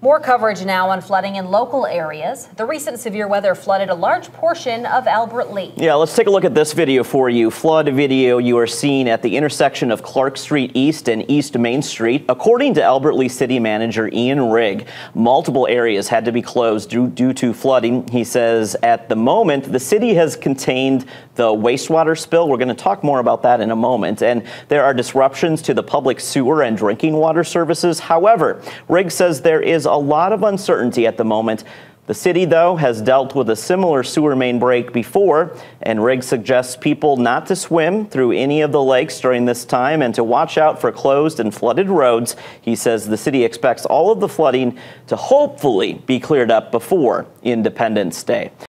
More coverage now on flooding in local areas. The recent severe weather flooded a large portion of Albert Lea. Yeah, let's take a look at this video for you. Flood video you are seeing at the intersection of Clark Street East and East Main Street. According to Albert Lea City Manager Ian Rigg, multiple areas had to be closed due, due to flooding. He says at the moment, the city has contained the wastewater spill. We're going to talk more about that in a moment. And there are disruptions to the public sewer and drinking water services. However, Rigg says there is a lot of uncertainty at the moment. The city, though, has dealt with a similar sewer main break before, and Riggs suggests people not to swim through any of the lakes during this time and to watch out for closed and flooded roads. He says the city expects all of the flooding to hopefully be cleared up before Independence Day.